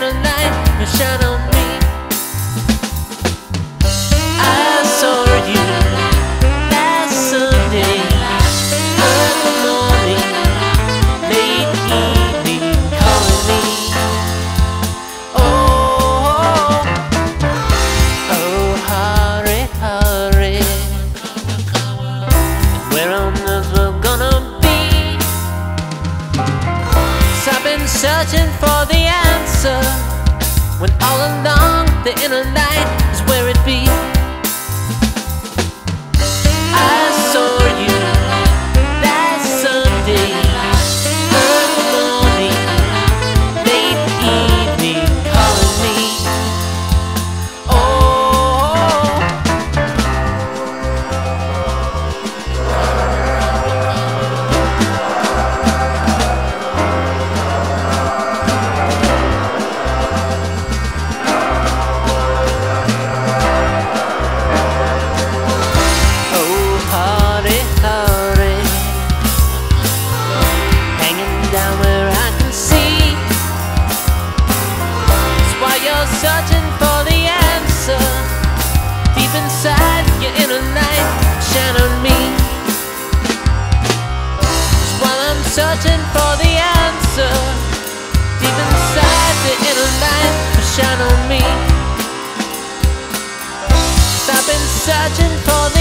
light will shine on me. I saw you last Sunday, early morning, late evening, calling me. Oh, oh, Hare, Hare. Where on earth we're gonna be? I've been searching for the answer when all along the inner light is where it be. Shine me. It's while I'm searching for the answer. Deep inside the inner light, shine on me. I've been searching for